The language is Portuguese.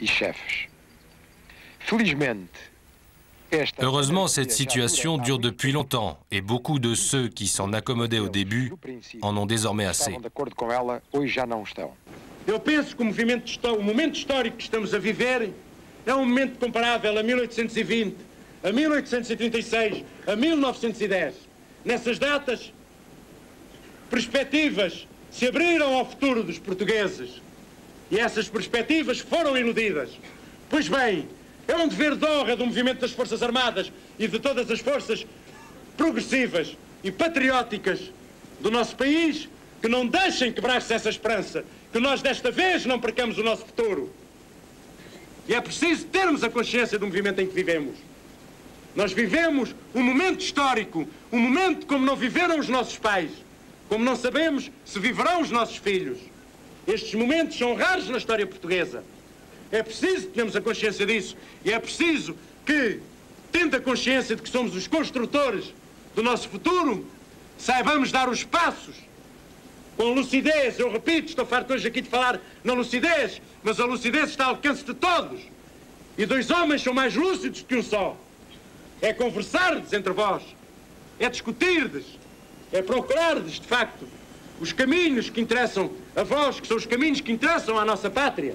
e chefes. Felizmente, Heureusement, cette situation dure depuis longtemps et beaucoup de ceux qui s'en accommodaient au début en ont désormais assez. Eu penso que o, movimento, o momento histórico que estamos a viver é um momento comparável a 1820, a 1836, a 1910. Nessas datas, perspectivas se abriram ao futuro dos portugueses e essas perspectivas foram iludidas. Pois bem, é um dever de honra do movimento das Forças Armadas e de todas as forças progressivas e patrióticas do nosso país que não deixem quebrar-se essa esperança, que nós desta vez não percamos o nosso futuro. E é preciso termos a consciência do movimento em que vivemos. Nós vivemos um momento histórico, um momento como não viveram os nossos pais, como não sabemos se viverão os nossos filhos. Estes momentos são raros na história portuguesa. É preciso termos a consciência disso e é preciso que, tendo a consciência de que somos os construtores do nosso futuro, saibamos dar os passos com lucidez. Eu repito, estou farto hoje aqui de falar na lucidez, mas a lucidez está ao alcance de todos. E dois homens são mais lúcidos que um só. É conversardes entre vós, é discutirdes, é procurardes, de facto, os caminhos que interessam a vós, que são os caminhos que interessam à nossa pátria.